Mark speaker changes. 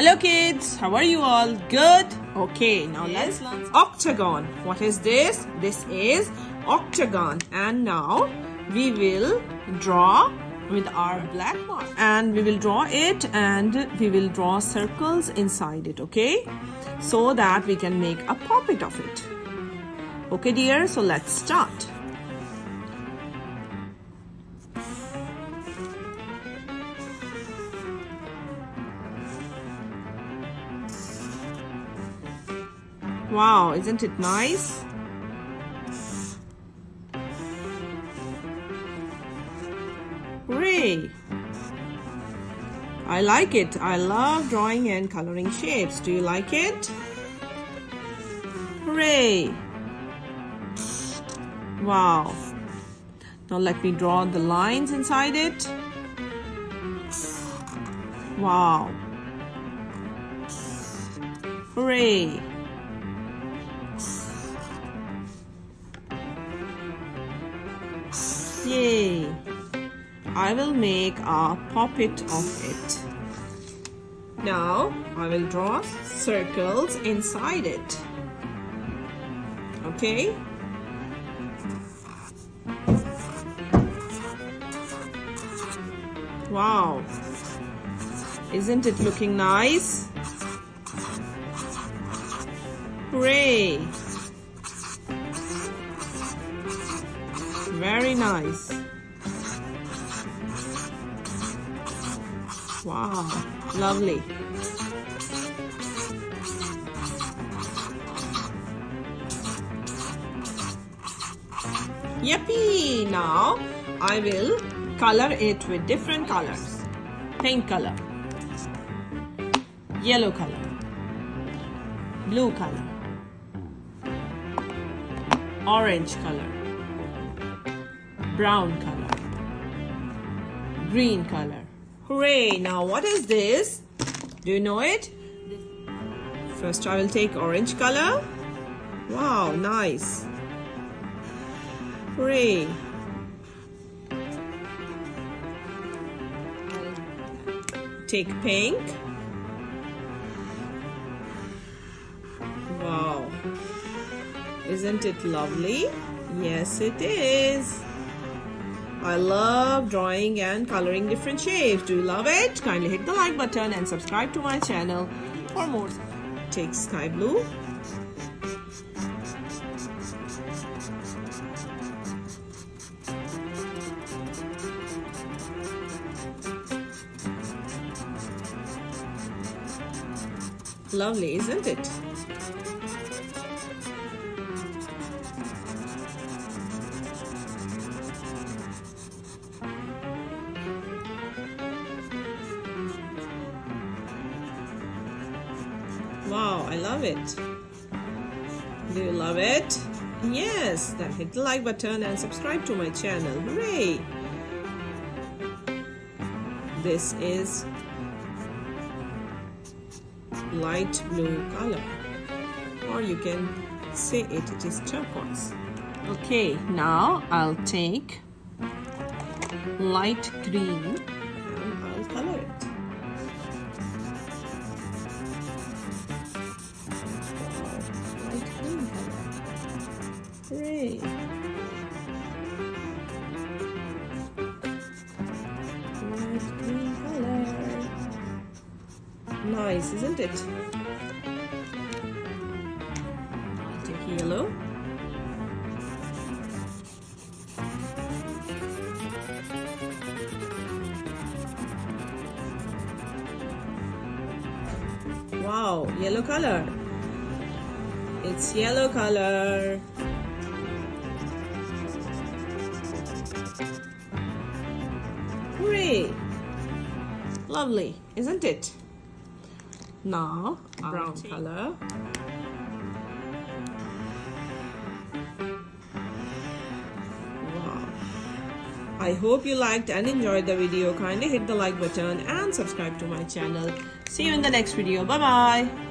Speaker 1: Hello kids, how are you all? Good? Okay, now let's learn octagon. What is this? This is octagon and now we will draw with our black mark and we will draw it and we will draw circles inside it, okay? So that we can make a puppet of it. Okay dear, so let's start. Wow, isn't it nice? Hooray! I like it. I love drawing and coloring shapes. Do you like it? Hooray! Wow. Now let me draw the lines inside it. Wow. Hooray! Yay! I will make a puppet of it. Now I will draw circles inside it. Okay? Wow! Isn't it looking nice? Hooray! Very nice. Wow, lovely. Yippee! Now I will color it with different colors. Pink color, yellow color, blue color, orange color, brown color, green color. Hooray! Now what is this? Do you know it? First I will take orange color. Wow, nice. Hooray! Take pink. Wow. Isn't it lovely? Yes, it is. I love drawing and coloring different shapes. Do you love it? Kindly hit the like button and subscribe to my channel for more. Take sky blue. Lovely, isn't it? Love it. Do you love it? Yes, then hit the like button and subscribe to my channel. Hooray! This is light blue color or you can say it, it is turquoise. Okay, now I'll take light green Green color. Nice, isn't it? Take yellow. Wow, yellow color. It's yellow color. Hooray! Lovely, isn't it? Now, brown color. Wow. I hope you liked and enjoyed the video. Kindly hit the like button and subscribe to my channel. See you in the next video. Bye-bye.